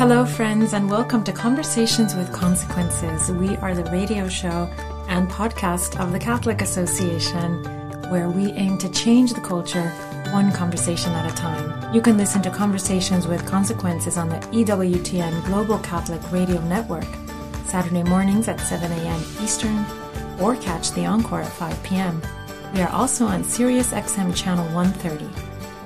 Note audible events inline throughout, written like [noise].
Hello, friends, and welcome to Conversations with Consequences. We are the radio show and podcast of the Catholic Association, where we aim to change the culture one conversation at a time. You can listen to Conversations with Consequences on the EWTN Global Catholic Radio Network, Saturday mornings at 7 a.m. Eastern, or catch the encore at 5 p.m. We are also on Sirius XM Channel 130.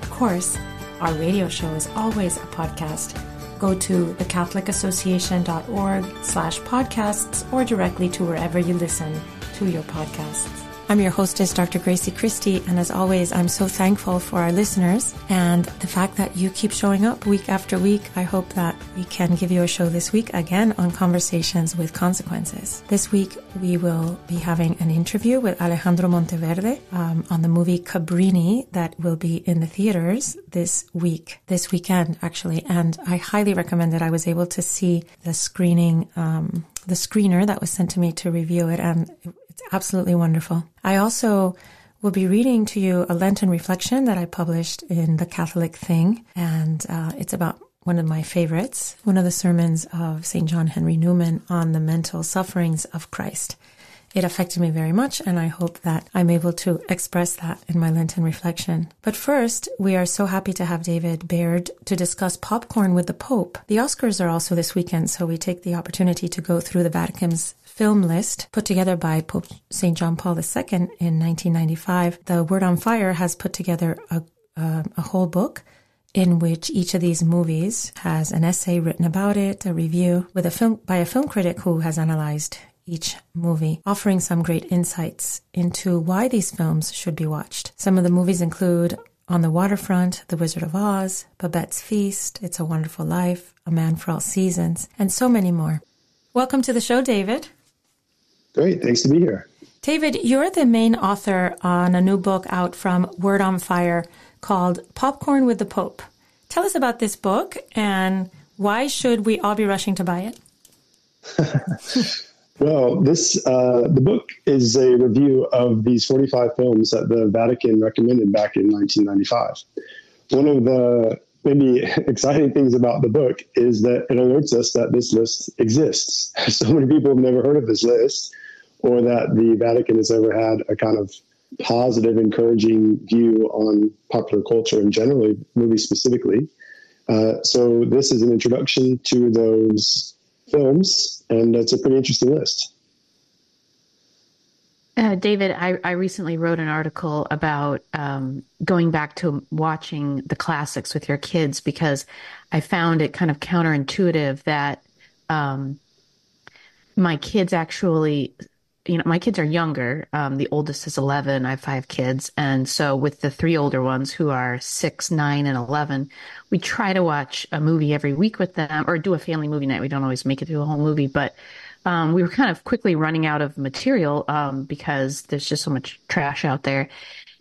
Of course, our radio show is always a podcast go to thecatholicassociation.org slash podcasts or directly to wherever you listen to your podcasts. I'm your hostess, Dr. Grazie Christie, and as always, I'm so thankful for our listeners and the fact that you keep showing up week after week. I hope that we can give you a show this week again on Conversations with Consequences. This week, we will be having an interview with Alejandro Monteverde um, on the movie Cabrini that will be in the theaters this week, this weekend, actually. And I highly recommend it. I was able to see the screening um, the screener that was sent to me to review it, and it's absolutely wonderful. I also will be reading to you a Lenten reflection that I published in The Catholic Thing, and uh, it's about one of my favorites, one of the sermons of St. John Henry Newman on the mental sufferings of Christ. It affected me very much, and I hope that I'm able to express that in my Lenten reflection. But first, we are so happy to have David Baird to discuss popcorn with the Pope. The Oscars are also this weekend, so we take the opportunity to go through the Vatican's film list put together by Pope St. John Paul II in 1995. The Word on Fire has put together a, uh, a whole book in which each of these movies has an essay written about it, a review with a film by a film critic who has analyzed each movie, offering some great insights into why these films should be watched. Some of the movies include On the Waterfront, The Wizard of Oz, Babette's Feast, It's a Wonderful Life, A Man for All Seasons, and so many more. Welcome to the show, David. Great, thanks to be here. David, you're the main author on a new book out from Word on Fire called Popcorn with the Pope. Tell us about this book and why should we all be rushing to buy it? [laughs] Well, this uh, the book is a review of these 45 films that the Vatican recommended back in 1995. One of the maybe [laughs] exciting things about the book is that it alerts us that this list exists. [laughs] So many people have never heard of this list, or that the Vatican has ever had a kind of positive, encouraging view on popular culture and generally movies specifically. Uh, so this is an introduction to those films, and it's a pretty interesting list. Uh, David, I, I, recently wrote an article about um, going back to watching the classics with your kids because I found it kind of counterintuitive that um, my kids actually you know, my kids are younger. Um, the oldest is 11. I have five kids. And so with the three older ones who are six, nine, and 11, we try to watch a movie every week with them or do a family movie night. We don't always make it through the whole movie, but um, we were kind of quickly running out of material um, because there's just so much trash out there.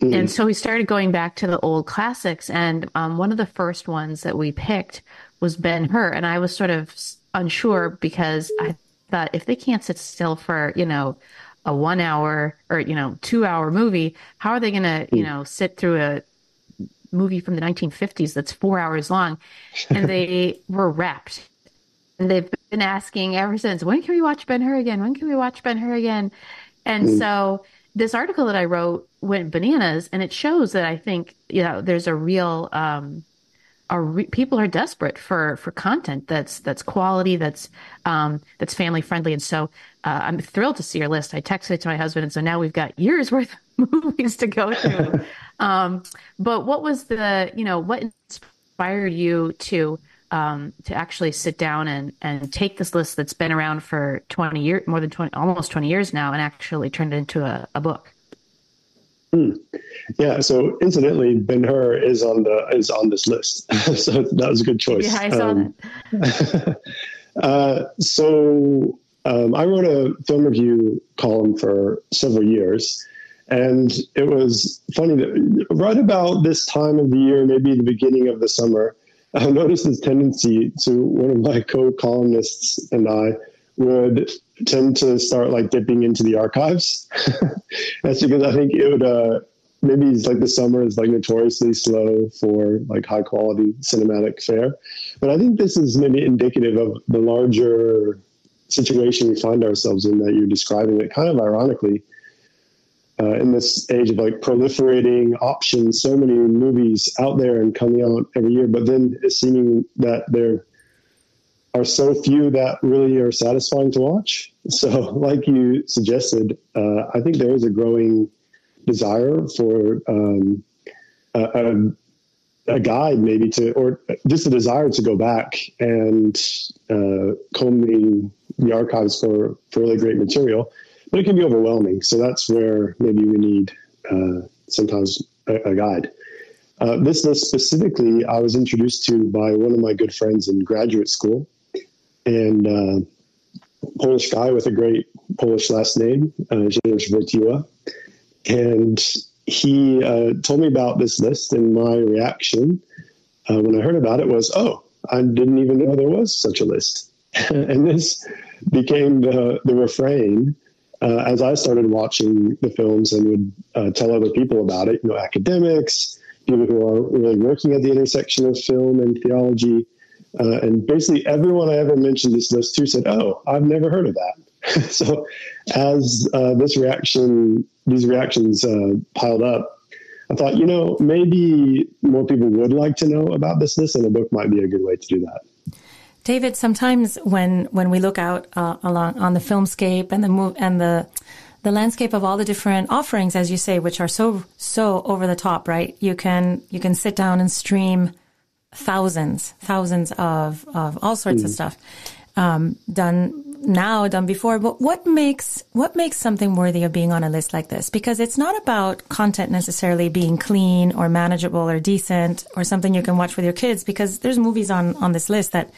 Mm. And so we started going back to the old classics. And um, one of the first ones that we picked was Ben Hur. And I was sort of unsure because I thought if they can't sit still for, you know, a one hour or, you know, two hour movie, how are they going to, you know, sit through a movie from the 1950s that's four hours long? And [laughs] they were rapt. And they've been asking ever since, when can we watch Ben Hur again? When can we watch Ben Hur again? And mm. so this article that I wrote went bananas and it shows that I think, you know, there's a real, um, are re- people are desperate for for content that's that's quality that's um, that's family friendly and so uh, I'm thrilled to see your list. I texted it to my husband and so now we've got years [laughs] worth of movies to go through. um, but what was the you know what inspired you to um, to actually sit down and and take this list that's been around for 20 years more than 20 almost 20 years now and actually turn it into a, a book? Hmm. Yeah. So incidentally, Ben Hur is on the is on this list, [laughs] so that was a good choice. Yeah, I saw um, that. [laughs] uh, so um, I wrote a film review column for several years, and it was funny that right about this time of the year, maybe the beginning of the summer, [laughs] I noticed this tendency to one of my co-columnists and I would tend to start like dipping into the archives. [laughs] That's because I think it would uh, maybe it's like the summer is like notoriously slow for like high quality cinematic fare, but I think this is maybe indicative of the larger situation we find ourselves in that you're describing. It kind of ironically. Uh, in this age of like proliferating options, so many movies out there and coming out every year, but then it's seeming that there are so few that really are satisfying to watch. So, [laughs] like you suggested, uh, I think there is a growing desire for um, a, a, guide, maybe to, or just a desire to go back and uh, comb the, the archives for, for really great material. But it can be overwhelming. So that's where maybe we need uh, sometimes a, a guide. Uh, this list specifically, I was introduced to by one of my good friends in graduate school, and uh, Polish guy with a great Polish last name, uh, James Wojtyła and he uh, told me about this list, and my reaction uh, when I heard about it was, "Oh, I didn't even know there was such a list." [laughs] and this became the the refrain uh, as I started watching the films and would uh, tell other people about it. You know, academics, people who are really working at the intersection of film and theology. Uh, and basically, everyone I ever mentioned this list to said, "Oh, I've never heard of that." [laughs] so as uh, this reaction, these reactions uh, piled up, I thought, you know, maybe more people would like to know about this list, and a book might be a good way to do that. David, sometimes when when we look out uh, along on the filmscape and the move and the the landscape of all the different offerings, as you say, which are so so over the top, right? You can you can sit down and stream thousands, thousands of of all sorts mm. of stuff um, done now done before but what makes what makes something worthy of being on a list like this because it's not about content necessarily being clean or manageable or decent or something you can watch with your kids because there's movies on on this list that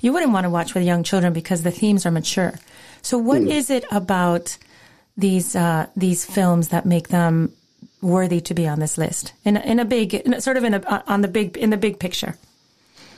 you wouldn't want to watch with young children because the themes are mature so what mm. is it about these uh, these films that make them worthy to be on this list in a, in a big in a, sort of in a on the big in the big picture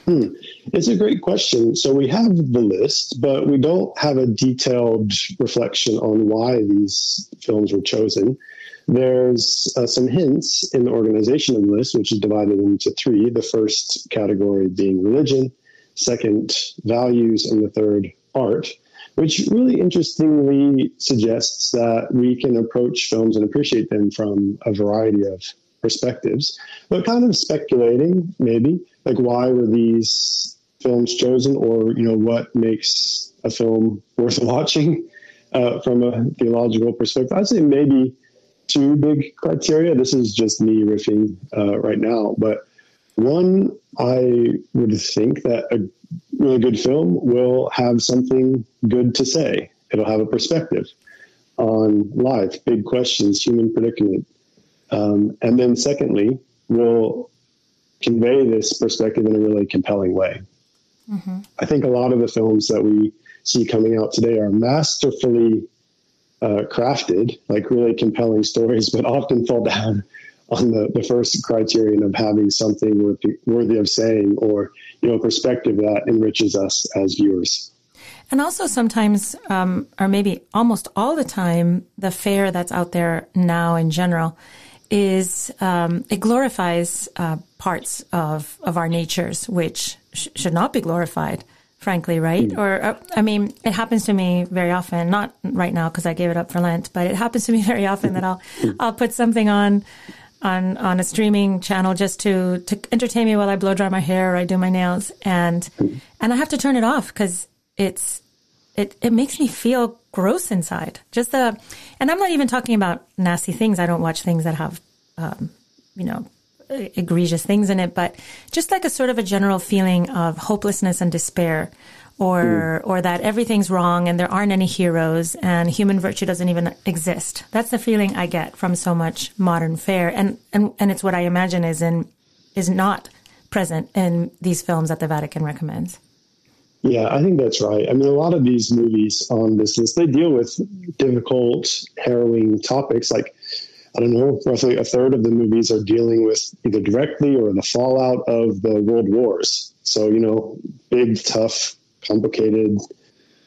Hmm. It's a great question. So we have the list, but we don't have a detailed reflection on why these films were chosen. There's uh, some hints in the organization of the list, which is divided into three. The first category being religion, second, values, and the third, art, which really interestingly suggests that we can approach films and appreciate them from a variety of perspectives, but kind of speculating maybe like why were these films chosen, or you know what makes a film worth [laughs] watching uh, from a theological perspective. I'd say maybe two big criteria. This is just me riffing uh, right now, but one, I would think that a really good film will have something good to say. It'll have a perspective on life, big questions, human predicament, um, and then, secondly, will convey this perspective in a really compelling way. Mm-hmm. I think a lot of the films that we see coming out today are masterfully uh, crafted, like really compelling stories, [laughs] but often fall down on the, the first criterion of having something worthy, worthy of saying or you know perspective that enriches us as viewers. And also sometimes, um, or maybe almost all the time, the fare that's out there now in general is um, it glorifies uh, parts of of our natures which sh- should not be glorified frankly right mm. or uh, i mean it happens to me very often not right now because i gave it up for lent but it happens to me [laughs] very often that i'll i'll put something on on on a streaming channel just to to entertain me while i blow dry my hair or i do my nails and and i have to turn it off because it's it, it makes me feel gross inside. Just the, and I'm not even talking about nasty things. I don't watch things that have, um, you know, egregious things in it, but just like a sort of a general feeling of hopelessness and despair or mm. or that everything's wrong and there aren't any heroes and human virtue doesn't even exist. That's the feeling I get from so much modern fare and and and it's what I imagine is in is not present in these films that the Vatican recommends. Yeah, I think that's right. I mean, a lot of these movies on this list, they deal with difficult, harrowing topics. Like, I don't know, roughly a third of the movies are dealing with either directly or the fallout of the world wars. So, you know, big, tough, complicated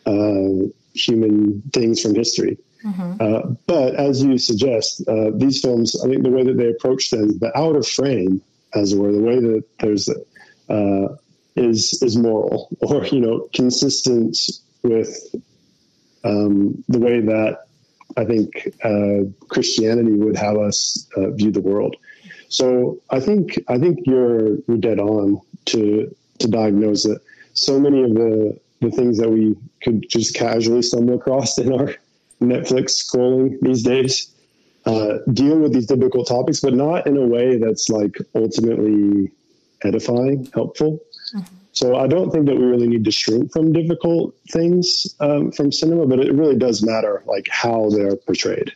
uh, human things from history. Mm-hmm. Uh, but as you suggest, uh, these films, I think the way that they approach them, the out of frame, as it were, the way that there's uh, is is moral [laughs] or you know consistent with um, the way that I think uh, Christianity would have us uh, view the world. So I think I think you're you're dead on to to diagnose that so many of the the things that we could just casually stumble across in our Netflix scrolling these days uh, deal with these difficult topics, but not in a way that's like ultimately edifying, helpful. Mm-hmm. So I don't think that we really need to shrink from difficult things um, from cinema, but it really does matter like how they're portrayed.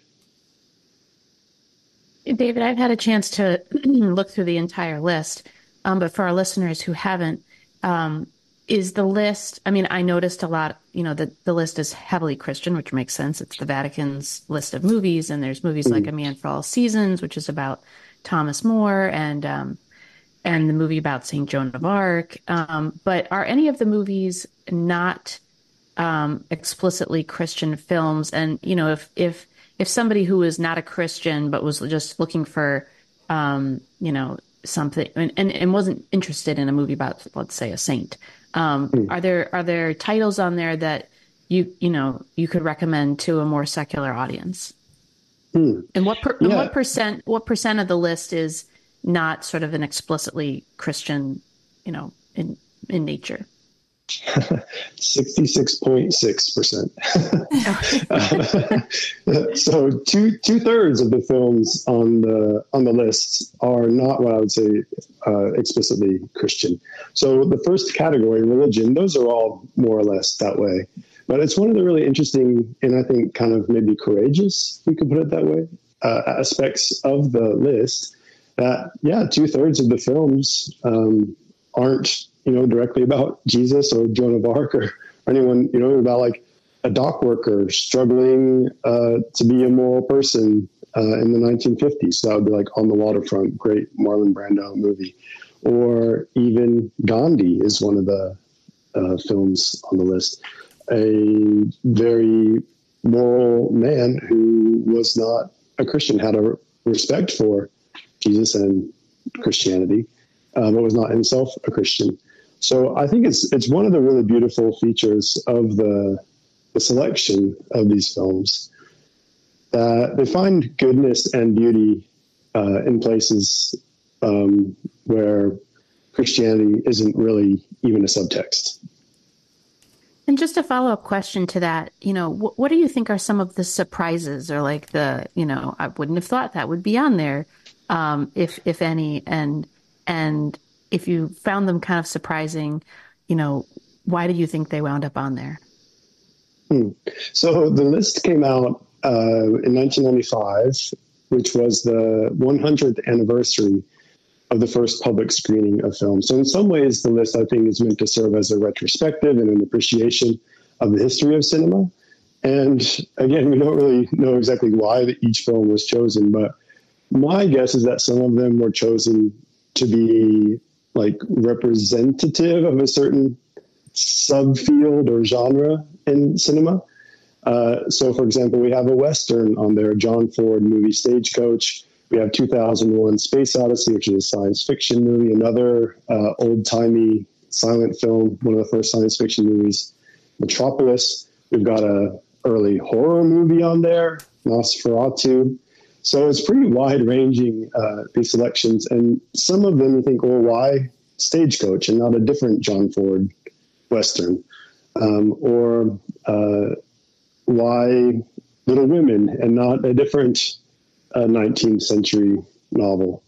David, I've had a chance to [clears throat] look through the entire list, um, but for our listeners who haven't, um, is the list? I mean, I noticed a lot. You know, that the list is heavily Christian, which makes sense. It's the Vatican's list of movies, and there's movies mm-hmm. like A Man for All Seasons, which is about Thomas More, and um, and the movie about Saint Joan of Arc. Um, but are any of the movies not um, explicitly Christian films? And you know, if if if somebody who is not a Christian but was just looking for, um, you know, something and, and, and wasn't interested in a movie about, let's say, a saint, mm. are there are there titles on there that you you know you could recommend to a more secular audience? Mm. And what per, yeah. and what percent what percent of the list is not sort of an explicitly Christian, you know, in in nature? [laughs] 66.6%. [laughs] so two two thirds of the films on the on the list are not what I would say uh, explicitly Christian. So the first category, religion, those are all more or less that way. But it's one of the really interesting and I think kind of maybe courageous, we could put it that way, uh, aspects of the list that yeah, two thirds of the films um, aren't you know directly about Jesus or Joan of Arc or, anyone you know about like a dock worker struggling uh, to be a moral person uh, in the 1950s. So that would be like On the Waterfront, great Marlon Brando movie, or even Gandhi is one of the uh, films on the list. A very moral man who was not a Christian had a respect for Jesus and Christianity, uh, but was not himself a Christian. So I think it's it's one of the really beautiful features of the the selection of these films that they find goodness and beauty uh, in places um, where Christianity isn't really even a subtext. And just a follow up question to that, you know, wh- what do you think are some of the surprises or like the, you know, I wouldn't have thought that would be on there um, if if any, and and if you found them kind of surprising, you know, why do you think they wound up on there? Hmm. So the list came out uh, in 1995, which was the 100th anniversary of the first public screening of film. So in some ways, the list I think is meant to serve as a retrospective and an appreciation of the history of cinema. And again, we don't really know exactly why each film was chosen, but my guess is that some of them were chosen to be like representative of a certain subfield or genre in cinema. Uh, so, for example, we have a Western on there, John Ford movie Stagecoach. We have 2001 Space Odyssey, which is a science fiction movie, another uh, old timey silent film, one of the first science fiction movies, Metropolis. We've got a early horror movie on there, Nosferatu. So it's pretty wide ranging, uh, these selections. And some of them you think, well, why Stagecoach and not a different John Ford Western? Um, or uh, why Little Women and not a different uh, 19th century novel?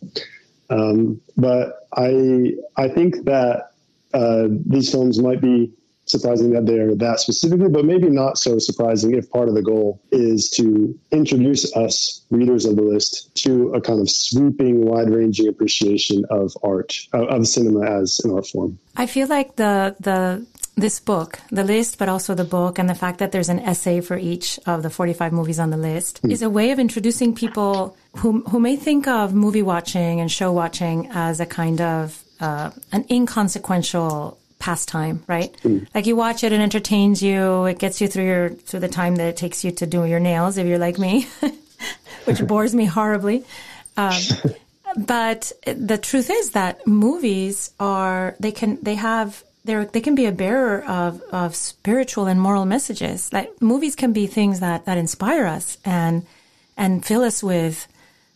Um, but I, I think that uh, these films might be surprising that they're that specifically, but maybe not so surprising if part of the goal is to introduce us, readers of the list, to a kind of sweeping, wide ranging appreciation of art, of cinema as an art form. I feel like the, the, this book, the list, but also the book, and the fact that there's an essay for each of the 45 movies on the list mm. is a way of introducing people who, who may think of movie watching and show watching as a kind of uh, an inconsequential pastime, right? Mm. Like you watch it and entertains you. It gets you through your through the time that it takes you to do your nails, if you're like me, [laughs] which [laughs] bores me horribly. Um, [laughs] but the truth is that movies are they can they have they they can be a bearer of of spiritual and moral messages. Like movies can be things that that inspire us and and fill us with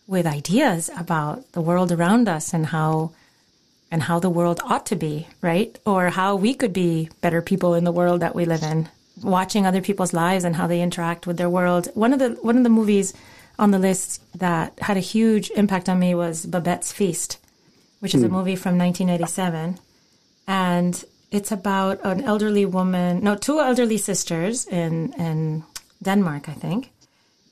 with ideas about the world around us and how and how the world ought to be, right? Or how we could be better people in the world that we live in. Watching other people's lives and how they interact with their world. One of the one of the movies on the list that had a huge impact on me was Babette's Feast, which is mm. a hmm. movie from 1987, and it's about an elderly woman, no, two elderly sisters in in Denmark, I think,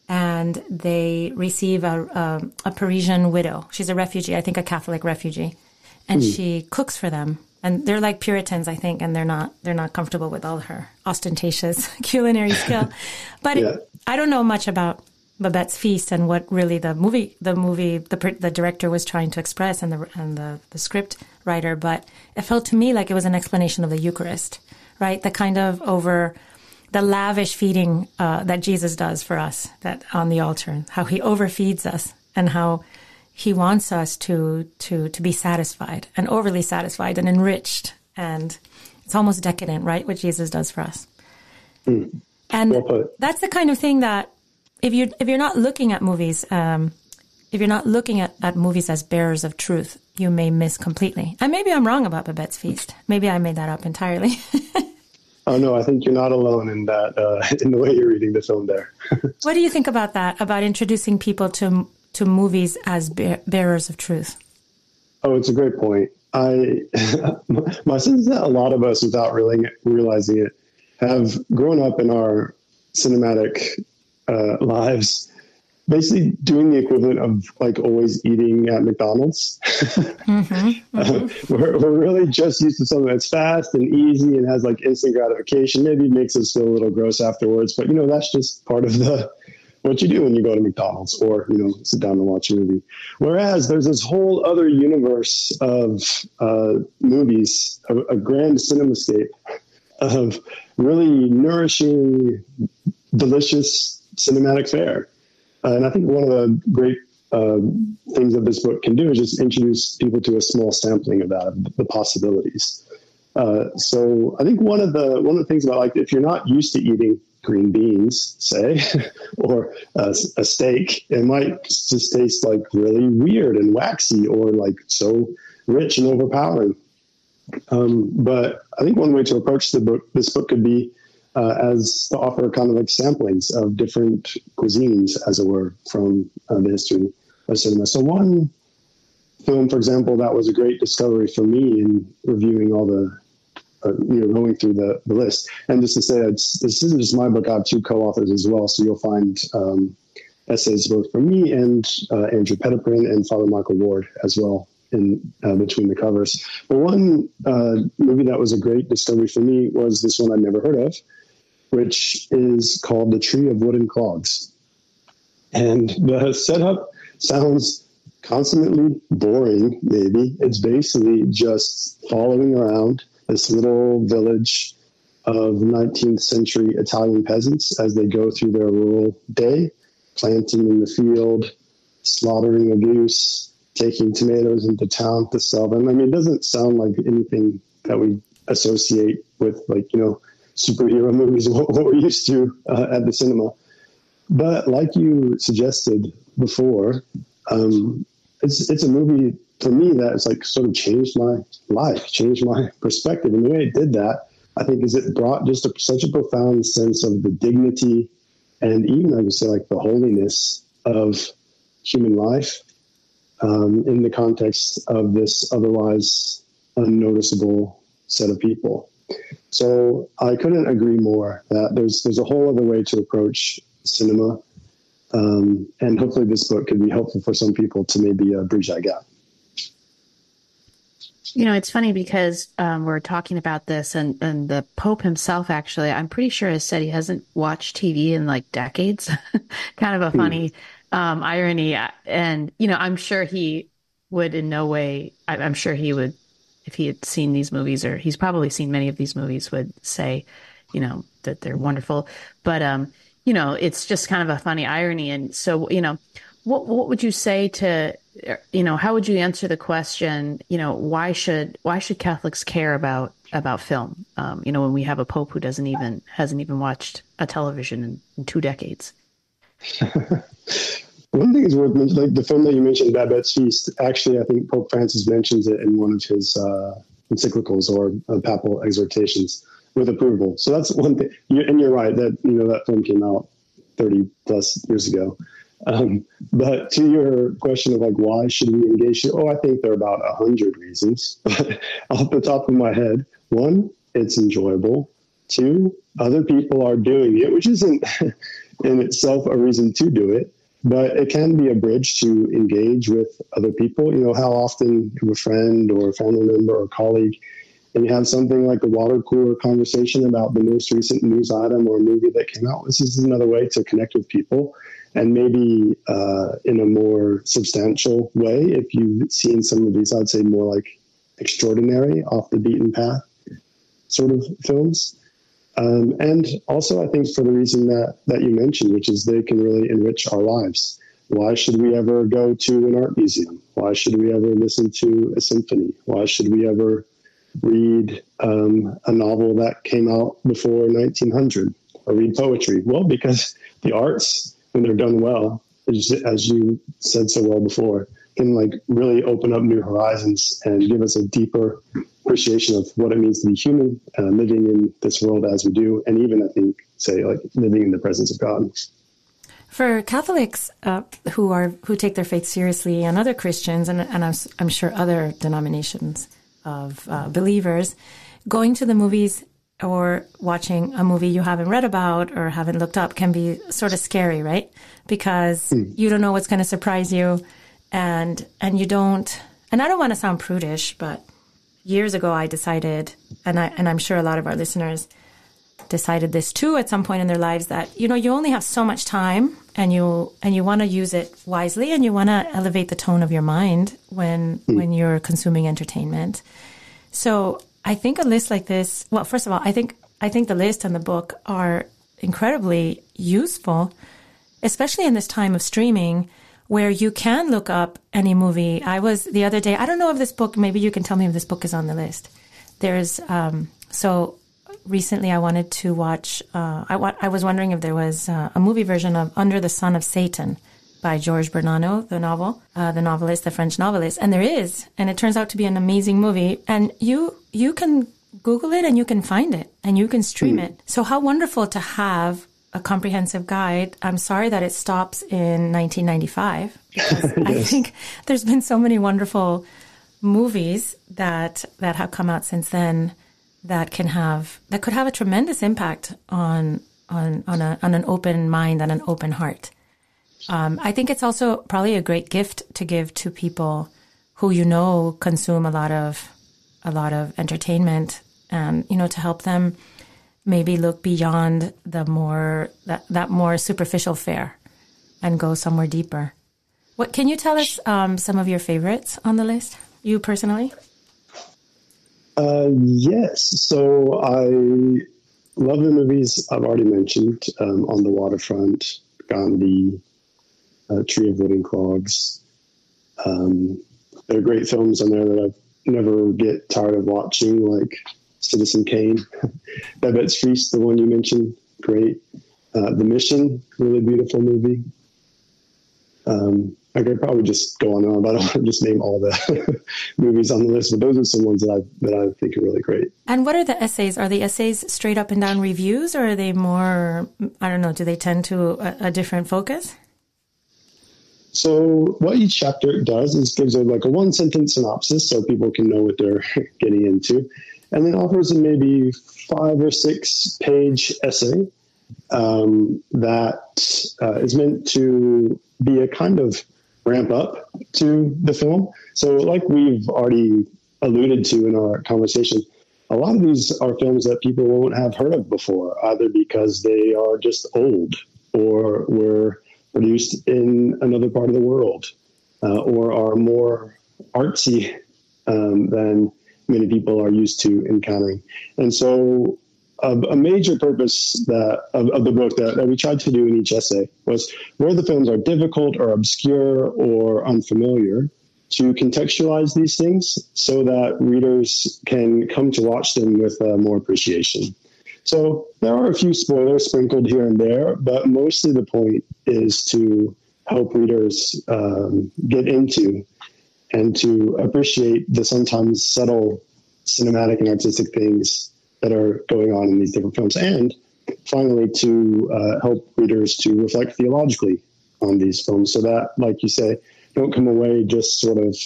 and they receive a, a, a Parisian widow. She's a refugee, I think, a Catholic refugee, and mm. she cooks for them. And they're like Puritans, I think, and they're not they're not comfortable with all her ostentatious [laughs] culinary skill. [laughs] But yeah. it, I don't know much about Babette's Feast and what really the movie the movie the the director was trying to express and the and the, the script writer. But it felt to me like it was an explanation of the Eucharist, right? The kind of over the lavish feeding uh, that Jesus does for us that on the altar, how he overfeeds us and how he wants us to to to be satisfied and overly satisfied and enriched and it's almost decadent, right? What Jesus does for us. Mm. And well that's the kind of thing that if you if you're not looking at movies, um, if you're not looking at, at movies as bearers of truth, you may miss completely. And maybe I'm wrong about Babette's Feast. Maybe I made that up entirely. [laughs] Oh no, I think you're not alone in that uh, [laughs] in the way you're reading the film there. [laughs] what do you think about that? About introducing people to to movies as bearers of truth? Oh, it's a great point. I [laughs] my sense is that a lot of us, without really realizing it, have grown up in our cinematic uh, lives basically doing the equivalent of like always eating at McDonald's. mm-hmm, [laughs] mm-hmm. Uh, we're, we're really just used to something that's fast and easy and has like instant gratification. Maybe it makes us feel a little gross afterwards, but you know, that's just part of the what you do when you go to McDonald's or, you know, sit down and watch a movie. Whereas there's this whole other universe of uh, movies, a, a grand cinemascape of really nourishing, delicious cinematic fare uh, and I think one of the great uh, things that this book can do is just introduce people to a small sampling of that, the possibilities. Uh, so I think one of the one of the things about like if you're not used to eating green beans, say, [laughs] or a, a, steak, it might just taste like really weird and waxy or like so rich and overpowering. Um, but I think one way to approach the book, this book could be uh, as to offer kind of like samplings of different cuisines, as it were, from uh, the history of cinema. So one film, for example, that was a great discovery for me in reviewing all the, uh, you know, going through the, the list. And just to say, this isn't just my book. I have two co-authors as well, so you'll find um, essays both from me and uh, Andrew Petiprin and Father Michael Ward as well in uh, between the covers. But one uh, movie that was a great discovery for me was this one I'd never heard of, which is called The Tree of Wooden Clogs. And the setup sounds consummately boring, maybe. It's basically just following around this little village of 19th century Italian peasants as they go through their rural day, planting in the field, slaughtering a goose, taking tomatoes into town to sell them. I mean, it doesn't sound like anything that we associate with, like, you know, superhero [laughs] movies, what, what we're used to uh, at the cinema. But like you suggested before, um, it's it's a movie for me that's like sort of changed my life, changed my [laughs] perspective. And the way it did that, I think, is it brought just a, such a profound sense of the dignity and even I would say like the holiness of human life um, in the context of this otherwise unnoticeable set of people. So I couldn't agree more that there's there's a whole other way to approach cinema, um, and hopefully this book could be helpful for some people to maybe uh, bridge that gap. You know, it's funny because um, we're talking about this, and, and the Pope himself, actually, I'm pretty sure has said he hasn't watched TV in like decades. [laughs] kind of a hmm. funny um, irony. And, you know, I'm sure he would in no way, I, I'm sure he would if he had seen these movies, or he's probably seen many of these movies, would say, you know, that they're wonderful. But um, you know, it's just kind of a funny irony. And so, you know, what what would you say to you know how would you answer the question you know why should why should catholics care about about film? Um, you know when we have a pope who doesn't even hasn't even watched a television in, in two decades. [laughs] One thing is worth mentioning like the film that you mentioned babette's feast actually i think pope francis mentions it in one of his uh, encyclicals or uh, papal exhortations with approval. So that's one thing and you're right that you know that film came out 30 plus years ago um, but to your question of like, why should we engage? Oh, I think there are about a hundred reasons. [laughs] Off the top of my head, one, it's enjoyable. Two, other people are doing it, which isn't [laughs] in itself a reason to do it, but it can be a bridge to engage with other people. You know, how often you have a friend or a family member or colleague and you have something like a water cooler conversation about the most recent news item or movie that came out. This is another way to connect with people and maybe uh, in a more substantial way. If you've seen some of these, I'd say more like extraordinary, off the beaten path sort of films. Um, and also, I think for the reason that, that you mentioned, which is they can really enrich our lives. Why should we ever go to an art museum? Why should we ever listen to a symphony? Why should we ever read um, a novel that came out before 1900 or read poetry? Well, because the arts when they're done well, as you said so well before, can like really open up new horizons and give us a deeper appreciation of what it means to be human, uh, living in this world as we do, and even I think say like living in the presence of God. For Catholics uh, who are who take their faith seriously, and other Christians, and, and I'm, I'm sure other denominations of uh, believers, going to the movies or watching a movie you haven't read about or haven't looked up can be sort of scary, right? Because mm. you don't know what's going to surprise you and and you don't and I don't want to sound prudish, but years ago I decided and I and I'm sure a lot of our listeners decided this too at some point in their lives that you know you only have so much time and you and you want to use it wisely and you want to elevate the tone of your mind when mm. when you're consuming entertainment. So I think a list like this, well, first of all, I think I think the list and the book are incredibly useful, especially in this time of streaming where you can look up any movie. I was the other day, I don't know if this book, maybe you can tell me if this book is on the list. There's, um, so recently I wanted to watch, uh, I, wa- I was wondering if there was uh, a movie version of Under the Sun of Satan by Georges Bernanos, the novel, uh, the novelist, the French novelist, and there is, and it turns out to be an amazing movie. And you you can Google it and you can find it and you can stream mm. it. So how wonderful to have a comprehensive guide. I'm sorry that it stops in 1995 [laughs] yes. I think there's been so many wonderful movies that that have come out since then that can have that could have a tremendous impact on on on, a, on an open mind and an open heart. Um, I think it's also probably a great gift to give to people who you know consume a lot of a lot of entertainment, and you know to help them maybe look beyond the more that, that more superficial fare and go somewhere deeper. What can you tell us um, some of your favorites on the list? You personally? Uh, yes. So I love the movies I've already mentioned um, on the waterfront, Gandhi, uh, Tree of Wooden Clogs. Um, there are great films on there that I never get tired of watching, like Citizen Kane, [laughs] Babette's Feast, the one you mentioned, great. Uh, the Mission, really beautiful movie. Um, I could probably just go on and on, but I don't [laughs] want to just name all the [laughs] movies on the list. But those are some ones that I that I think are really great. And what are the essays? Are the essays straight up and down reviews, or are they more? I don't know. Do they tend to a, a different focus? So what each chapter does is gives a like a one sentence synopsis so people can know what they're [laughs] getting into, and then offers a maybe five or six page essay um, that uh, is meant to be a kind of ramp up to the film. So, like we've already alluded to in our conversation, a lot of these are films that people won't have heard of before, either because they are just old or were produced in another part of the world uh, or are more artsy um, than many people are used to encountering. And so, a, a major purpose that of, of the book that, that we tried to do in each essay was where the films are difficult or obscure or unfamiliar to contextualize these things so that readers can come to watch them with uh, more appreciation. So there are a few spoilers sprinkled here and there, but mostly the point is to help readers um, get into and to appreciate the sometimes subtle cinematic and artistic things that are going on in these different films. And finally, to uh, help readers to reflect theologically on these films so that, like you say, don't come away just sort of,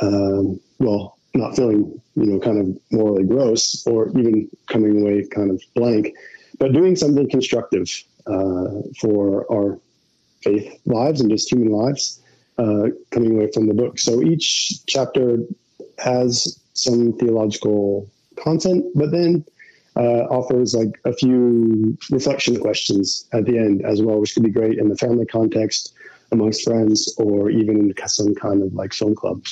um, well, not feeling, you know, kind of morally gross or even coming away kind of blank, but doing something constructive uh, for our faith lives and just human lives uh, coming away from the book. So each chapter has some theological content, but then uh, offers like a few reflection questions at the end as well, which could be great in the family context, amongst friends, or even in some kind of like film club.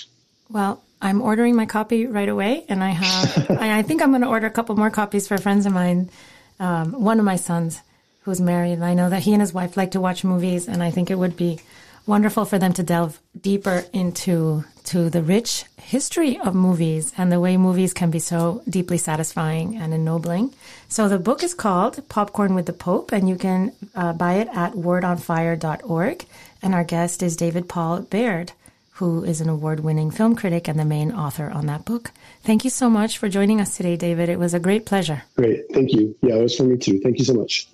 Well, I'm ordering my copy right away, and I have. [laughs] I think I'm going to order a couple more copies for friends of mine. Um, one of my sons, who's married, and I know that he and his wife like to watch movies, and I think it would be wonderful for them to delve deeper into to the rich history of movies and the way movies can be so deeply satisfying and ennobling. So the book is called Popcorn with the Pope, and you can uh, buy it at wordonfire.org. And our guest is David Paul Baird, who is an award-winning film critic and the main author on that book. Thank you so much for joining us today, David. It was a great pleasure. Great, thank you. Yeah, it was for me too. Thank you so much.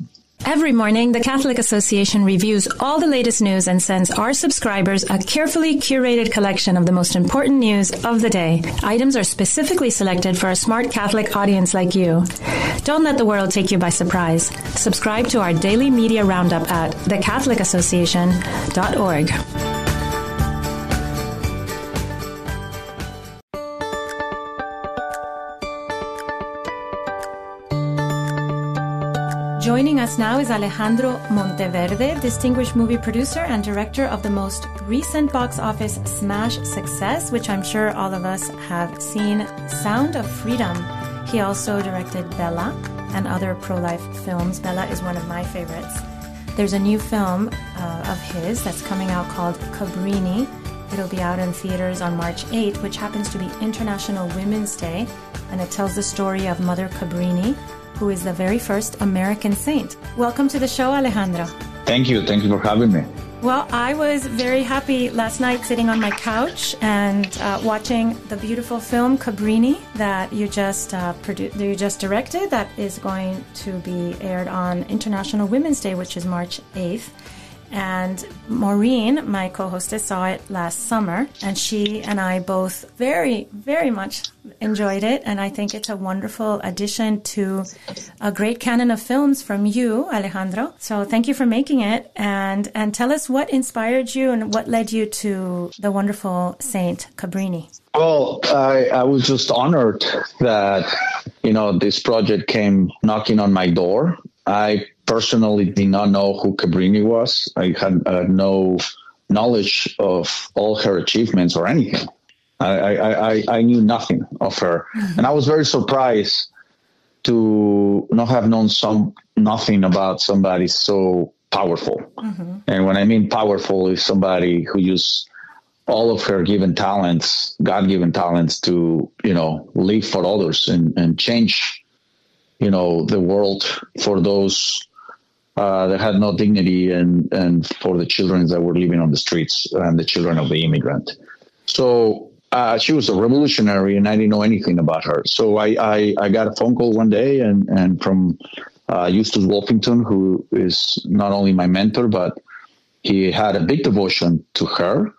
Every morning, the Catholic Association reviews all the latest news and sends our subscribers a carefully curated collection of the most important news of the day. Items are specifically selected for a smart Catholic audience like you. Don't let the world take you by surprise. Subscribe to our daily media roundup at thecatholicassociation.org. Joining us now is Alejandro Monteverde, distinguished movie producer and director of the most recent box office smash success, which I'm sure all of us have seen, Sound of Freedom. He also directed Bella and other pro life films. Bella is one of my favorites. There's a new film uh, of his that's coming out called Cabrini. It'll be out in theaters on March 8th, which happens to be International Women's Day, and it tells the story of Mother Cabrini who is the very first American saint. Welcome to the show, Alejandro. Thank you. Thank you for having me. Well, I was very happy last night sitting on my couch and uh, watching the beautiful film Cabrini that you just uh, produ- you just directed. That is going to be aired on International Women's Day, which is March eighth. And Maureen, my co hostess, saw it last summer, and she and I both very, very much enjoyed it. And I think it's a wonderful addition to a great canon of films from you, Alejandro. So thank you for making it. And, and tell us what inspired you and what led you to the wonderful Saint Cabrini. Well, I, I was just honored that, you know, this project came knocking on my door. I personally did not know who Cabrini was. I had uh, no knowledge of all her achievements or anything. I, I, I, knew nothing of her. And I was very surprised to not have known some nothing about somebody so powerful. Mm-hmm. And when I mean powerful is somebody who used all of her given talents, God given talents to, you know, live for others and, and change, you know, the world for those uh, that had no dignity and, and for the children that were living on the streets and the children of the immigrant. So uh, she was a revolutionary and I didn't know anything about her. So I, I, I got a phone call one day and, and from uh, Eustace Wolfington, who is not only my mentor, but he had a big devotion to her.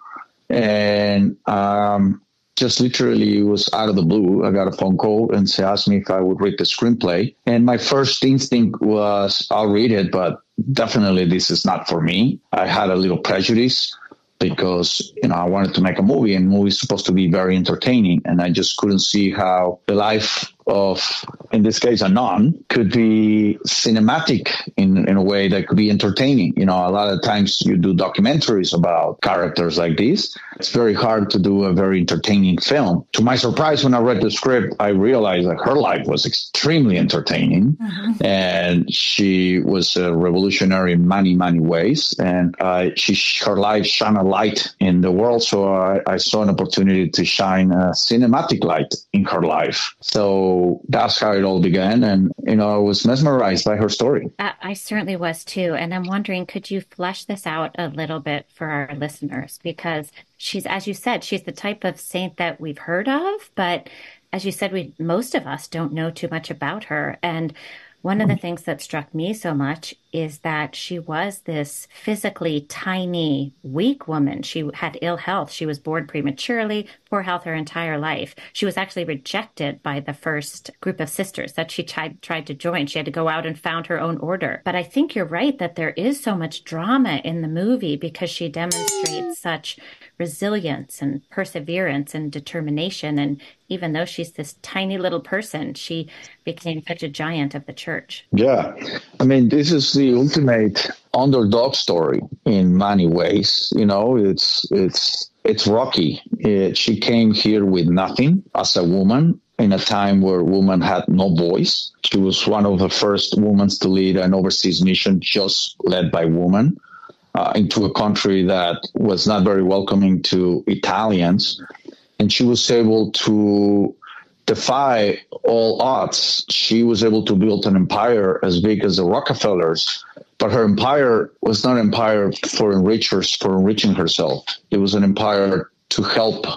And um, just literally was out of the blue. I got a phone call and she asked me if I would read the screenplay. And my first instinct was, I'll read it, but definitely this is not for me. I had a little prejudice because you know I wanted to make a movie and movie is supposed to be very entertaining and I just couldn't see how the life of in this case a nun could be cinematic in, in a way that could be entertaining you know a lot of times you do documentaries about characters like this it's very hard to do a very entertaining film. To my surprise, when I read the script, I realized that her life was extremely entertaining mm-hmm. and she was a revolutionary in many, many ways. And uh, she, her life shone a light in the world. So I, I saw an opportunity to shine a cinematic light in her life. So that's how it all began. And, you know, I was mesmerized by her story. I, I certainly was too. And I'm wondering, could you flesh this out a little bit for our listeners? Because she's, as you said, she's the type of saint that we've heard of, but as you said, we most of us don't know too much about her. And one of the things that struck me so much is that she was this physically tiny, weak woman. She had ill health. She was born prematurely, poor health her entire life. She was actually rejected by the first group of sisters that she tried, tried to join. She had to go out and found her own order. But I think you're right that there is so much drama in the movie because she demonstrates such resilience and perseverance and determination. And even though she's this tiny little person, she became such a giant of the church. Yeah. I mean, this is the ultimate underdog story in many ways. You know, it's, it's, it's Rocky. It, she came here with nothing as a woman in a time where women had no voice. She was one of the first women to lead an overseas mission just led by women uh, into a country that was not very welcoming to Italians. And she was able to defy all odds. She was able to build an empire as big as the Rockefellers, but her empire was not an empire for enrichers, for enriching herself. It was an empire to help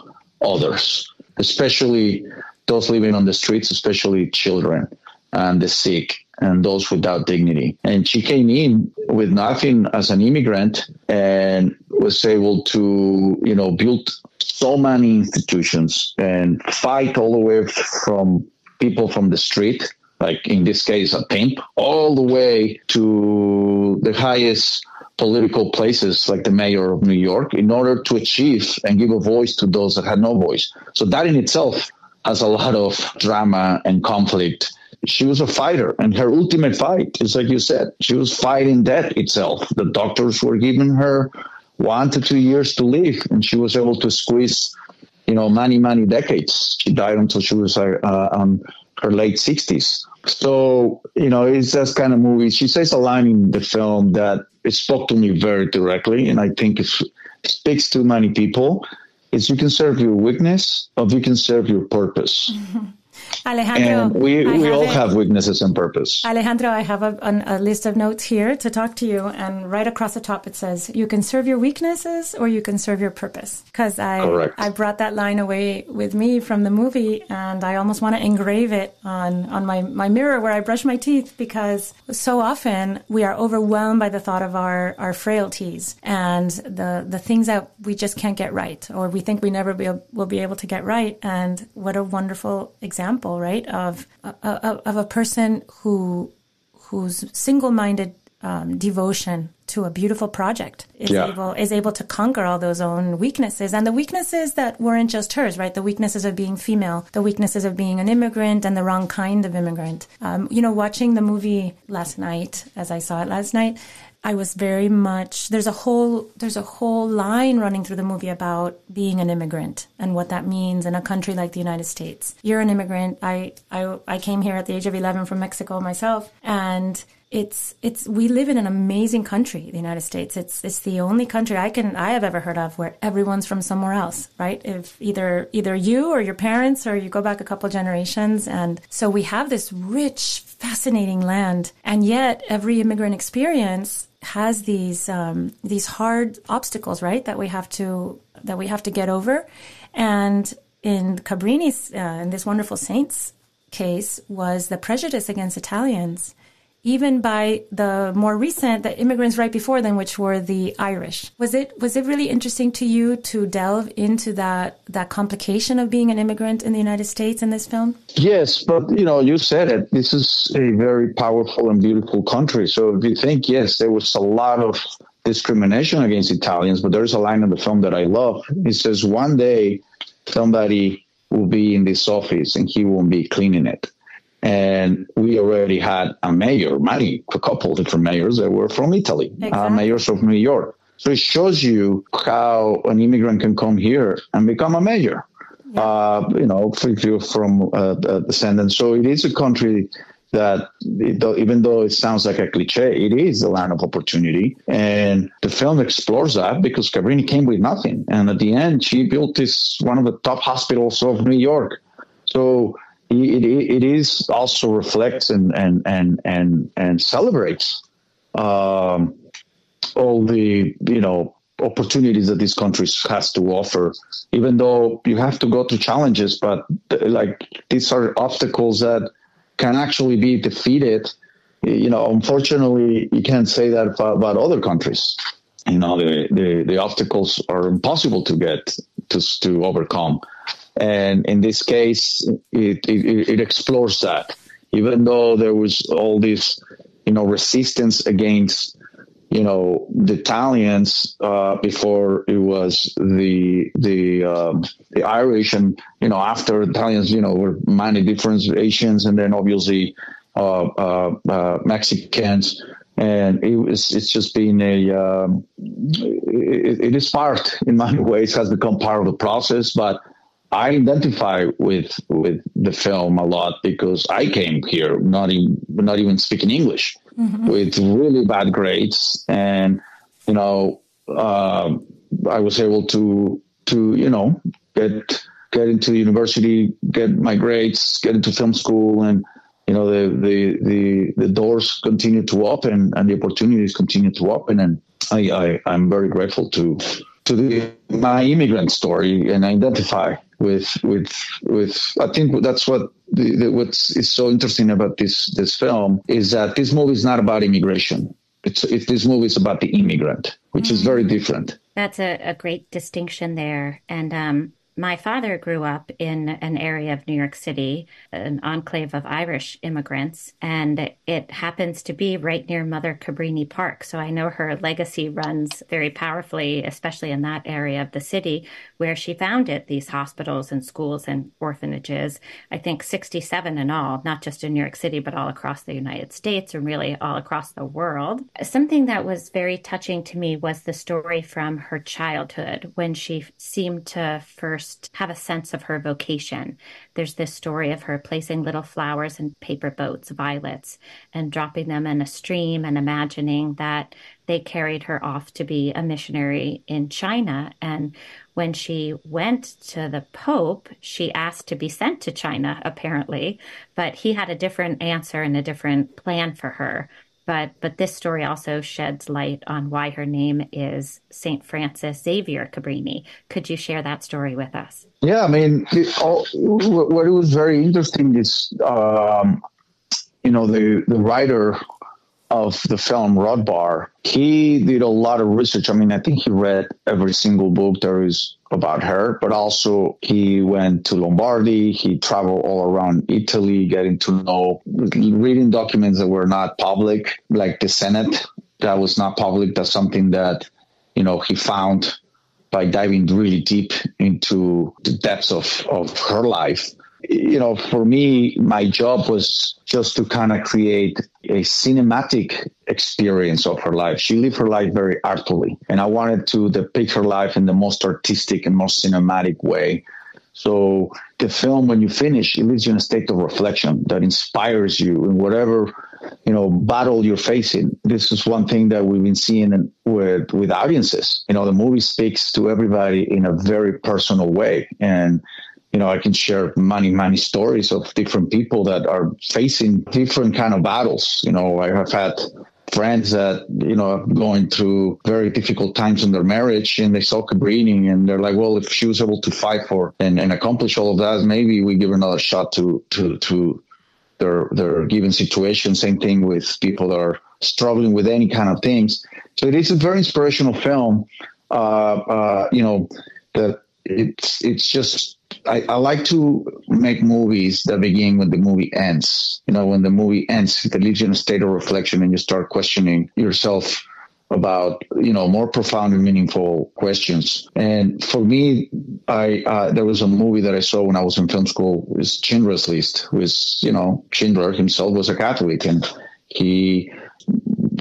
others, especially those living on the streets, especially children and the sick and those without dignity. And she came in with nothing as an immigrant and was able to, you know, build so many institutions and fight all the way from people from the street, like in this case, a pimp, all the way to the highest political places like the mayor of New York in order to achieve and give a voice to those that had no voice. So that in itself has a lot of drama and conflict she was a fighter and her ultimate fight is like you said she was fighting death itself. The doctors were giving her one to two years to live and she was able to squeeze you know many many decades. She died until she was uh, on her late 60s so you know it's that kind of movie. She says a line in the film that it spoke to me very directly and i think it speaks to many people is you can serve your weakness or you can serve your purpose [laughs] Alejandro, and we, we all have weaknesses and purpose. Alejandro, I have a, a, list of notes here to talk to you, and right across the top it says you can serve your weaknesses or you can serve your purpose. Because I Correct. I brought that line away with me from the movie, and I almost want to engrave it on on my my mirror where I brush my teeth because so often we are overwhelmed by the thought of our our frailties and the the things that we just can't get right, or we think we never be, will be able to get right. And what a wonderful example example, right, of of, of a person who whose single-minded um, devotion to a beautiful project is yeah. able is able to conquer all those own weaknesses. And the weaknesses that weren't just hers right? The weaknesses of being female the weaknesses of being an immigrant and the wrong kind of immigrant. Um, you know watching the movie last night as i saw it last night I was very much there's a whole there's a whole line running through the movie about being an immigrant and what that means in a country like the United States. You're an immigrant. I I I came here at the age of 11 from Mexico myself and it's it's we live in an amazing country, the United States. It's it's the only country I can I have ever heard of where everyone's from somewhere else, right? If either either you or your parents or you go back a couple generations and so we have this rich, fascinating land. And yet every immigrant experience has these um, these hard obstacles, right? That we have to that we have to get over. And in Cabrini's uh, in this wonderful saint's case was the prejudice against Italians even by the more recent, the immigrants right before them, which were the Irish. Was it was it really interesting to you to delve into that that complication of being an immigrant in the United States in this film? Yes, but you know, you said it. This is a very powerful and beautiful country. So if you think, yes, there was a lot of discrimination against Italians, but there's a line in the film that I love. It says, "One day, somebody." will be in this office and he won't be cleaning it and we already had a mayor, many, a couple different mayors that were from Italy, uh, exactly. uh, mayors of New York. So it shows you how an immigrant can come here and become a mayor. Yeah. Uh, you know, if you're from uh, descendants. So it is a country that even though it sounds like a cliche, it is the land of opportunity. And the film explores that because Cabrini came with nothing. And at the end, she built this one of the top hospitals of New York. So it, it is also reflects and, and, and, and, and celebrates um, all the, you know, opportunities that this country has to offer, even though you have to go through challenges, but like these are obstacles that can actually be defeated. You know, unfortunately, you can't say that about, other countries. You know, the, the, the obstacles are impossible to get to, to overcome. And in this case, it, it, it explores that. Even though there was all this, you know, resistance against you know the Italians uh, before it was the the um, the Irish, and you know after Italians, you know were many different Asians, and then obviously uh, uh, uh Mexicans, and it was it's just been a um, it, it is part in many [laughs] ways has become part of the process, but. I identify with with the film a lot because I came here not even not even speaking English, mm-hmm. with really bad grades, and you know, uh, I was able to to you know get get into university, get my grades, get into film school, and you know the the the, the doors continue to open and the opportunities continue to open, and I, I I'm very grateful to to the, my immigrant story and identify with with with I think that's what the, the, what's so interesting about this this film is that this movie is not about immigration. It's it, this movie is about the immigrant, which mm-hmm. is very different. That's a, a great distinction there, and um, my father grew up in an area of New York City, an enclave of Irish immigrants, and it happens to be right near Mother Cabrini Park. So I know her legacy runs very powerfully, especially in that area of the city where she founded these hospitals and schools and orphanages. I think 67 in all, not just in New York City, but all across the United States and really all across the world. Something that was very touching to me was the story from her childhood when she seemed to first first have a sense of her vocation. There's this story of her placing little flowers in paper boats, violets, and dropping them in a stream and imagining that they carried her off to be a missionary in China. And when she went to the Pope, she asked to be sent to China, apparently, but he had a different answer and a different plan for her but but this story also sheds light on why her name is Saint Francis Xavier Cabrini. Could you share that story with us? Yeah, I mean, it, what was very interesting is, um, you know, the the writer of the film Rod Barr, he did a lot of research. I mean, I think he read every single book there is about her, but also he went to Lombardy. He traveled all around Italy, getting to know, reading documents that were not public, like the Senate that was not public. That's something that, you know, he found by diving really deep into the depths of, of her life you know, for me, my job was just to kind of create a cinematic experience of her life. She lived her life very artfully, and I wanted to depict her life in the most artistic and most cinematic way. So the film, when you finish, it leaves you in a state of reflection that inspires you in whatever you know battle you're facing. This is one thing that we've been seeing with with audiences. You know, the movie speaks to everybody in a very personal way, and you know, I can share many, many stories of different people that are facing different kind of battles. You know, I have had friends that, you know, are going through very difficult times in their marriage and they saw Cabrini and they're like, well, if she was able to fight for and, and accomplish all of that, maybe we give another shot to, to, to their, their given situation. Same thing with people that are struggling with any kind of things. So it is a very inspirational film. Uh, uh, you know, that it's, it's just I, I, like to make movies that begin when the movie ends. You know, when the movie ends, it leaves you in a state of reflection and you start questioning yourself about you know more profound and meaningful questions. And for me, I uh, there was a movie that I saw when I was in film school was Schindler's List. Was you know Schindler himself was a Catholic and he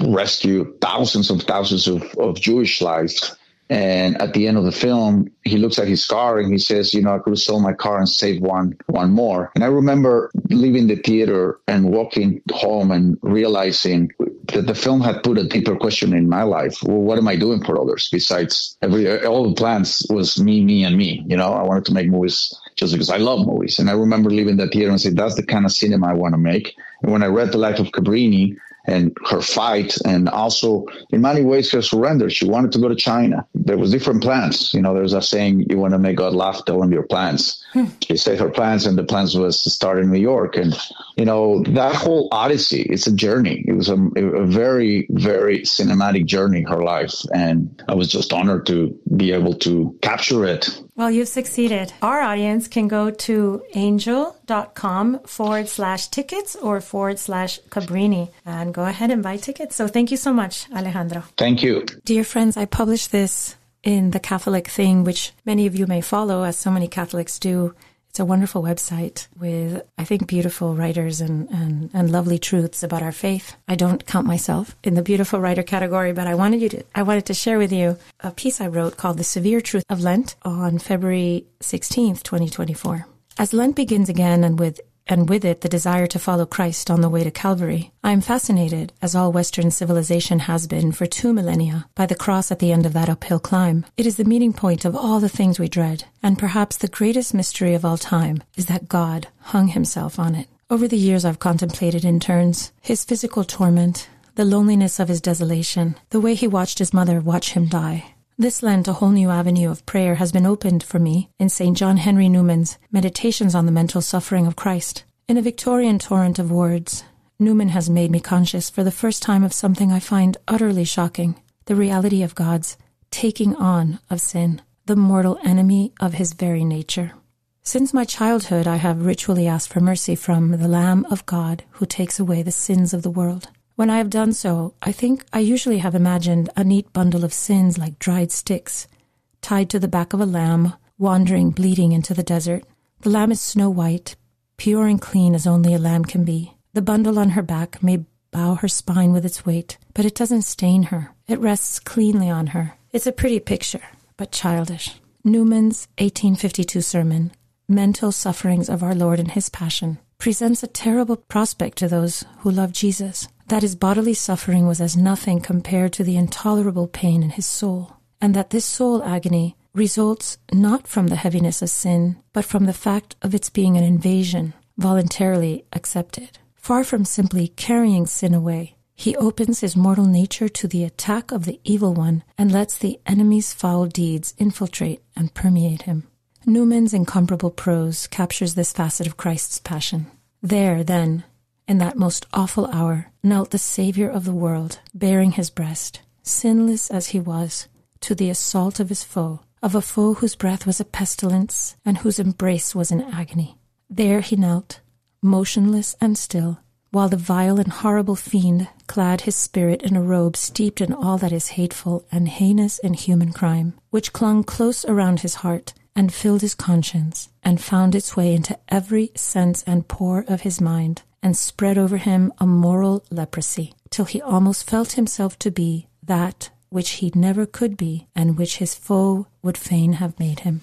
rescued thousands of thousands of, of Jewish lives. And at the end of the film, he looks at his car and he says, "You know, I could sold my car and saved one one more." And I remember leaving the theater and walking home and realizing that the film had put a deeper question in my life. Well, what am I doing for others besides every all the plans was me, me, and me. You know, I wanted to make movies just because I love movies. And I remember leaving that theater and saying, "That's the kind of cinema I want to make." And when I read The Life of Cabrini, and her fight and also in many ways her surrender. She wanted to go to china. There was different plans. You know there's a saying you want to make god laugh tell him your plans. Hmm. she said her plans and the plans was to start in new york and you know that whole odyssey it's a journey. It was a, a very very cinematic journey her life and i was just honored to be able to capture it well, you've succeeded. Our audience can go to angel.com forward slash tickets or forward slash Cabrini and go ahead and buy tickets. So thank you so much, Alejandro. Thank you. Dear friends, I published this in the Catholic Thing, which many of you may follow, as so many Catholics do. It's a wonderful website with, I think, beautiful writers and, and, and lovely truths about our faith. I don't count myself in the beautiful writer category, but I wanted you to, I wanted to share with you a piece I wrote called The Severe Truth of Lent on February 16th, 2024. As Lent begins again and with and with it the desire to follow Christ on the way to Calvary. I am fascinated, as all Western civilization has been for two millennia, by the cross at the end of that uphill climb. It is the meeting point of all the things we dread, and perhaps the greatest mystery of all time is that God hung himself on it. Over the years, I've contemplated in turns his physical torment, the loneliness of his desolation, the way he watched his mother watch him die, this Lent, a whole new avenue of prayer has been opened for me in St. John Henry Newman's Meditations on the Mental Suffering of Christ. In a Victorian torrent of words, Newman has made me conscious for the first time of something I find utterly shocking the reality of God's taking on of sin, the mortal enemy of his very nature. Since my childhood, I have ritually asked for mercy from the Lamb of God who takes away the sins of the world. When I have done so, I think I usually have imagined a neat bundle of sins like dried sticks, tied to the back of a lamb, wandering bleeding into the desert. The lamb is snow white, pure and clean as only a lamb can be. The bundle on her back may bow her spine with its weight, but it doesn't stain her. It rests cleanly on her. It's a pretty picture, but childish. Newman's 1852 sermon, Mental Sufferings of Our Lord in His Passion, presents a terrible prospect to those who love Jesus that his bodily suffering was as nothing compared to the intolerable pain in his soul, and that this soul agony results not from the heaviness of sin, but from the fact of its being an invasion, voluntarily accepted. Far from simply carrying sin away, he opens his mortal nature to the attack of the evil one and lets the enemy's foul deeds infiltrate and permeate him. Newman's incomparable prose captures this facet of Christ's passion. There, then, in that most awful hour, knelt the Saviour of the world, baring his breast, sinless as he was, to the assault of his foe, of a foe whose breath was a pestilence and whose embrace was an agony. There he knelt, motionless and still, while the vile and horrible fiend clad his spirit in a robe steeped in all that is hateful and heinous in human crime, which clung close around his heart and filled his conscience, and found its way into every sense and pore of his mind, and spread over him a moral leprosy, till he almost felt himself to be that which he never could be, and which his foe would fain have made him.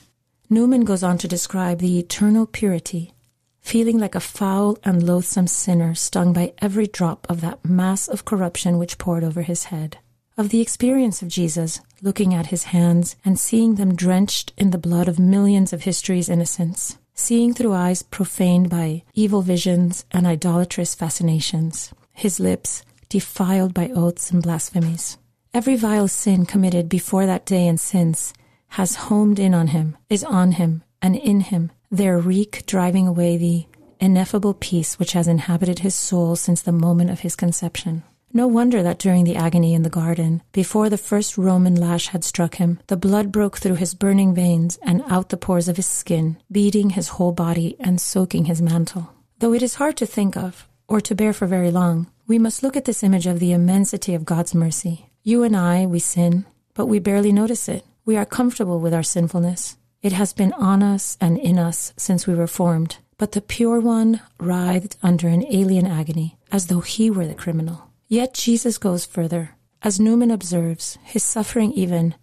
Newman goes on to describe the eternal purity, feeling like a foul and loathsome sinner stung by every drop of that mass of corruption which poured over his head. Of the experience of Jesus, looking at his hands and seeing them drenched in the blood of millions of history's innocents seeing through eyes profaned by evil visions and idolatrous fascinations, his lips defiled by oaths and blasphemies. Every vile sin committed before that day and since has homed in on him, is on him, and in him, their reek driving away the ineffable peace which has inhabited his soul since the moment of his conception. No wonder that during the agony in the garden, before the first Roman lash had struck him, the blood broke through his burning veins and out the pores of his skin, beating his whole body and soaking his mantle. Though it is hard to think of, or to bear for very long, we must look at this image of the immensity of God's mercy. You and I, we sin, but we barely notice it. We are comfortable with our sinfulness. It has been on us and in us since we were formed. But the pure one writhed under an alien agony, as though he were the criminal. Yet Jesus goes further. As Newman observes, his suffering even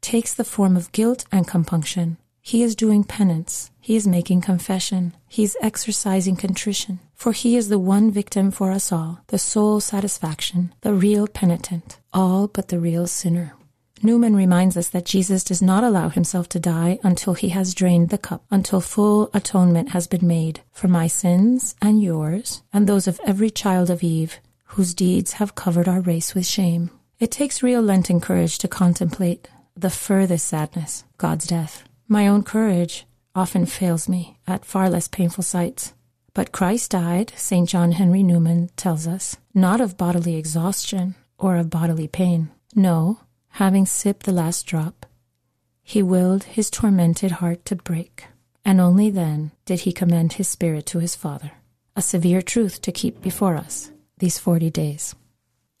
takes the form of guilt and compunction. He is doing penance. He is making confession. He is exercising contrition. For he is the one victim for us all, the sole satisfaction, the real penitent, all but the real sinner. Newman reminds us that Jesus does not allow himself to die until he has drained the cup, until full atonement has been made for my sins and yours, and those of every child of Eve whose deeds have covered our race with shame. It takes real Lenten courage to contemplate the furthest sadness, God's death. My own courage often fails me at far less painful sights. But Christ died, St. John Henry Newman tells us, not of bodily exhaustion or of bodily pain. No, having sipped the last drop, he willed his tormented heart to break, and only then did he commend his spirit to his Father. A severe truth to keep before us these 40 days.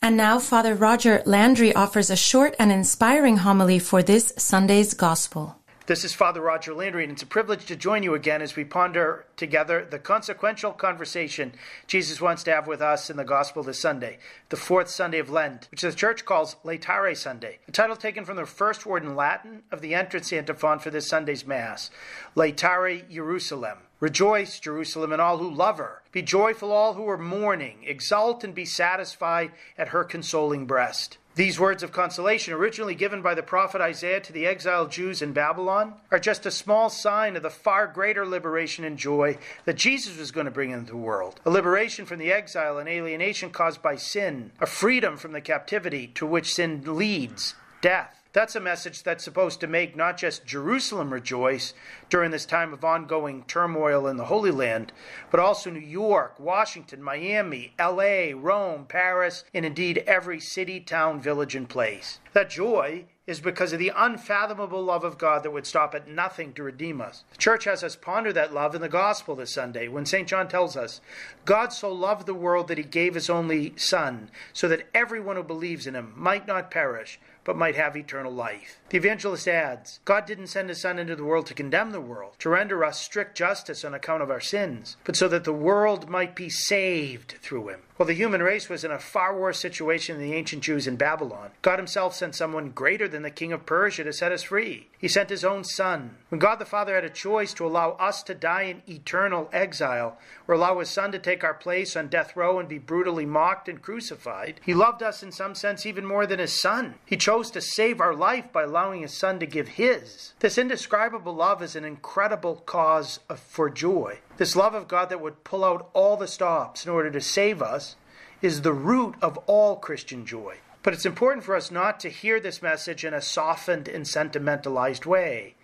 And now Father Roger Landry offers a short and inspiring homily for this Sunday's Gospel. This is Father Roger Landry, and it's a privilege to join you again as we ponder together the consequential conversation Jesus wants to have with us in the Gospel this Sunday, the fourth Sunday of Lent, which the Church calls Laetare Sunday, a title taken from the first word in Latin of the entrance antiphon for this Sunday's Mass, Laetare Jerusalem. Rejoice, Jerusalem, and all who love her. Be joyful, all who are mourning. Exult and be satisfied at her consoling breast. These words of consolation, originally given by the prophet Isaiah to the exiled Jews in Babylon, are just a small sign of the far greater liberation and joy that Jesus was going to bring into the world. A liberation from the exile and alienation caused by sin, a freedom from the captivity to which sin leads, death. That's a message that's supposed to make not just Jerusalem rejoice during this time of ongoing turmoil in the Holy Land, but also New York, Washington, Miami, LA, Rome, Paris, and indeed every city, town, village, and place. That joy is because of the unfathomable love of God that would stop at nothing to redeem us. The church has us ponder that love in the gospel this Sunday when St. John tells us, God so loved the world that he gave his only Son, so that everyone who believes in him might not perish, but might have eternal life. The evangelist adds God didn't send his Son into the world to condemn the world, to render us strict justice on account of our sins, but so that the world might be saved through him. Well, the human race was in a far worse situation than the ancient Jews in Babylon. God himself sent someone greater than the king of Persia to set us free. He sent his own son. When God the Father had a choice to allow us to die in eternal exile, or allow his son to take our place on death row and be brutally mocked and crucified, he loved us in some sense even more than his son. He chose to save our life by allowing his son to give his. This indescribable love is an incredible cause of, for joy. This love of God that would pull out all the stops in order to save us is the root of all Christian joy. But it's important for us not to hear this message in a softened and sentimentalized way.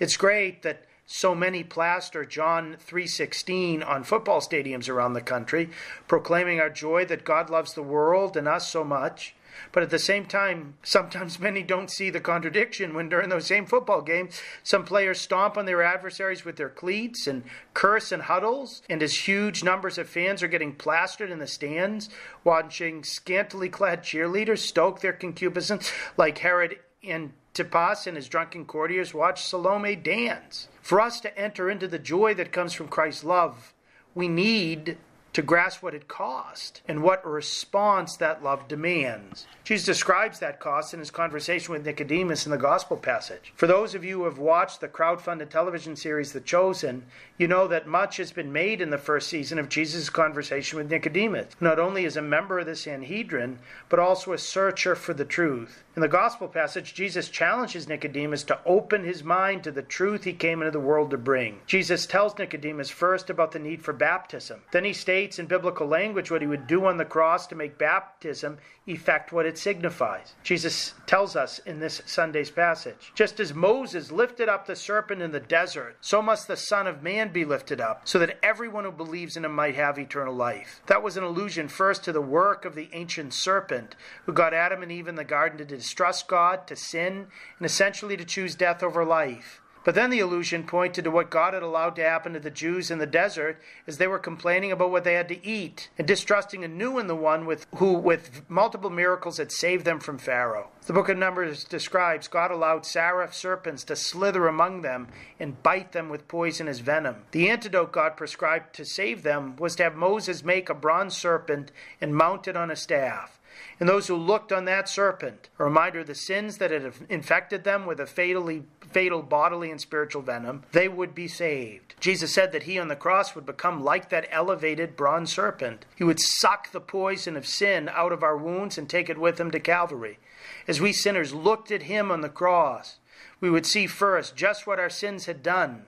It's great that so many plaster John 3:16 on football stadiums around the country, proclaiming our joy that God loves the world and us so much. But at the same time, sometimes [laughs] many don't see the contradiction when during those same football games, some players stomp on their adversaries with their cleats and curse in huddles, and as huge numbers of fans are getting plastered in the stands, watching scantily clad cheerleaders stoke their concupiscence like Herod Antipas and his drunken courtiers watch Salome dance. For us to enter into the joy that comes from Christ's love, we need to grasp what it cost and what response that love demands. Jesus describes that cost in his conversation with Nicodemus in the gospel passage. For those of you who have watched the crowd-funded television series The Chosen, you know that much has been made in the first season of Jesus' conversation with Nicodemus, not only as a member of the Sanhedrin, but also a searcher for the truth. In the gospel passage, Jesus challenges Nicodemus to open his mind to the truth he came into the world to bring. Jesus tells Nicodemus first about the need for baptism. Then he states in biblical language what he would do on the cross to make baptism effect what it signifies. Jesus tells us in this Sunday's passage just as Moses lifted up the serpent in the desert, so must the Son of Man be lifted up, so that everyone who believes in him might have eternal life. That was an allusion first to the work of the ancient serpent who got Adam and Eve in the garden to distrust God, to sin, and essentially to choose death over life. But then the illusion pointed to what God had allowed to happen to the Jews in the desert as they were complaining about what they had to eat and distrusting anew in the one with, who, with multiple miracles, had saved them from Pharaoh. The book of Numbers describes God allowed seraph serpents to slither among them and bite them with poisonous venom. The antidote God prescribed to save them was to have Moses make a bronze serpent and mount it on a staff and those who looked on that serpent, a reminder of the sins that had infected them with a fatally, fatal bodily and spiritual venom, they would be saved. Jesus said that he on the cross would become like that elevated bronze serpent. He would suck the poison of sin out of our wounds and take it with him to Calvary. As we sinners looked at him on the cross, we would see first just what our sins had done.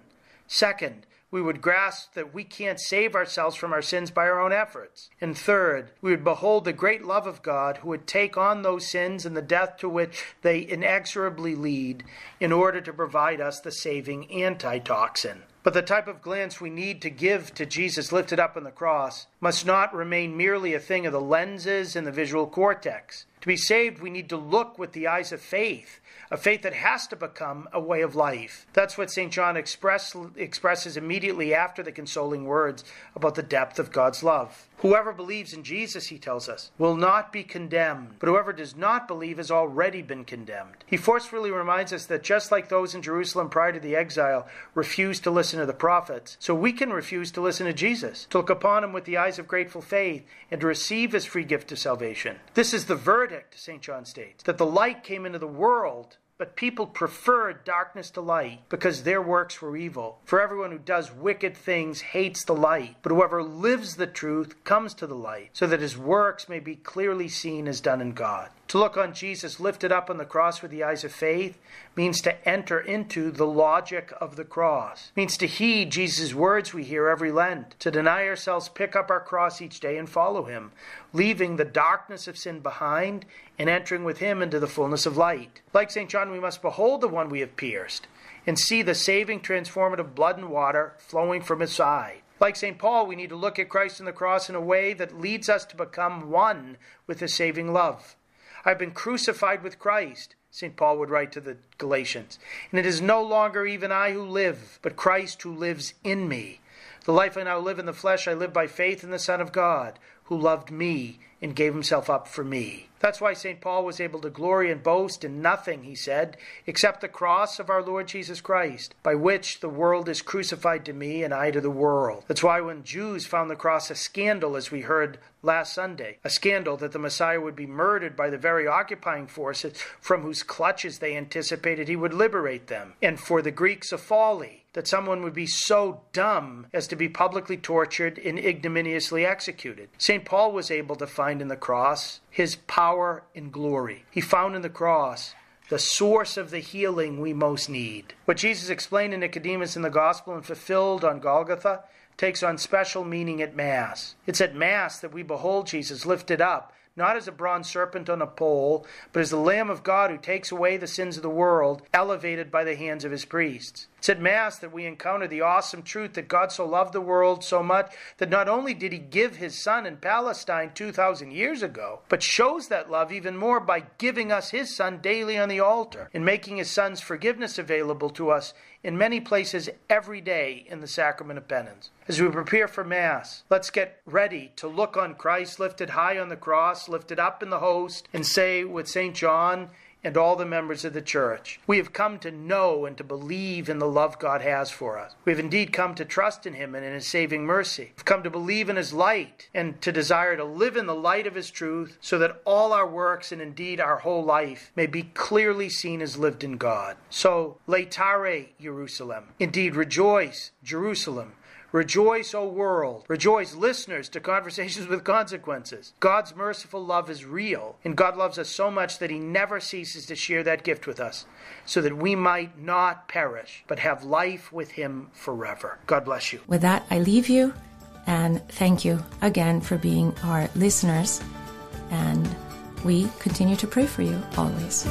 Second, we would grasp that we can't save ourselves from our sins by our own efforts. And third, we would behold the great love of God who would take on those sins and the death to which they inexorably lead in order to provide us the saving antitoxin. But the type of glance we need to give to Jesus lifted up on the cross must not remain merely a thing of the lenses and the visual cortex. To be saved, we need to look with the eyes of faith a faith that has to become a way of life. That's what St. John express, expresses immediately after the consoling words about the depth of God's love. Whoever believes in Jesus, he tells us, will not be condemned, but whoever does not believe has already been condemned. He forcefully reminds us that just like those in Jerusalem prior to the exile refused to listen to the prophets, so we can refuse to listen to Jesus, to look upon him with the eyes of grateful faith, and to receive his free gift of salvation. This is the verdict, St. John states, that the light came into the world but people preferred darkness to light because their works were evil. For everyone who does wicked things hates the light, but whoever lives the truth comes to the light, so that his works may be clearly seen as done in God. To look on Jesus lifted up on the cross with the eyes of faith means to enter into the logic of the cross, means to heed Jesus' words we hear every Lent, to deny ourselves, pick up our cross each day, and follow him, leaving the darkness of sin behind and entering with him into the fullness of light. Like St. John, we must behold the one we have pierced and see the saving, transformative blood and water flowing from his side. Like St. Paul, we need to look at Christ and the cross in a way that leads us to become one with his saving love. I've been crucified with Christ, St. Paul would write to the Galatians. And it is no longer even I who live, but Christ who lives in me. The life I now live in the flesh, I live by faith in the Son of God, who loved me and gave himself up for me. That's why St. Paul was able to glory and boast in nothing, he said, except the cross of our Lord Jesus Christ, by which the world is crucified to me and I to the world. That's why when Jews found the cross a scandal, as we heard last Sunday, a scandal that the Messiah would be murdered by the very occupying forces from whose clutches they anticipated he would liberate them, and for the Greeks a folly that someone would be so dumb as to be publicly tortured and ignominiously executed. St. Paul was able to find in the cross his power and glory. He found in the cross the source of the healing we most need. What Jesus explained to Nicodemus in the gospel and fulfilled on Golgotha takes on special meaning at Mass. It's at Mass that we behold Jesus lifted up not as a bronze serpent on a pole, but as the Lamb of God who takes away the sins of the world, elevated by the hands of his priests. It's at Mass that we encounter the awesome truth that God so loved the world so much that not only did he give his Son in Palestine 2,000 years ago, but shows that love even more by giving us his Son daily on the altar and making his Son's forgiveness available to us in many places every day in the sacrament of penance. As we prepare for Mass, let's get ready to look on Christ lifted high on the cross, lifted up in the host, and say with St. John, and all the members of the church. We have come to know and to believe in the love God has for us. We have indeed come to trust in Him and in His saving mercy. We've come to believe in His light and to desire to live in the light of His truth so that all our works and indeed our whole life may be clearly seen as lived in God. So, laetare Jerusalem. Indeed, rejoice, Jerusalem. Rejoice, O world. Rejoice, listeners to Conversations [laughs] with Consequences. God's merciful love is real, and God loves us so much that He never ceases to share that gift with us, so that we might not perish, but have life with Him forever. God bless you. With that, I leave you, and thank you again for being our listeners, and we continue to pray for you always.